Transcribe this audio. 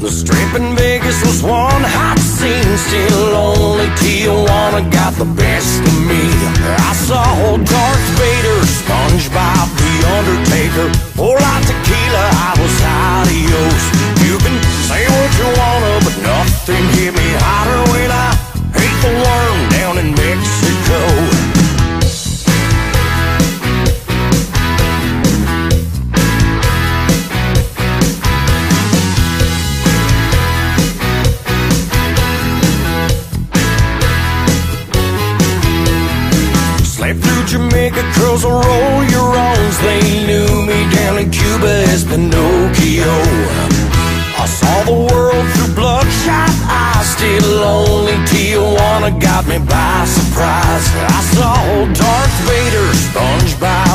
The strip in Vegas was one hot scene. Still only Tijuana got the best of me. I saw Darth Vader, SpongeBob, The Undertaker. Through Jamaica, curls will roll your owns. They knew me down in Cuba as Pinocchio. I saw the world through bloodshot eyes. Still only Tijuana got me by surprise. I saw Darth Vader, SpongeBob,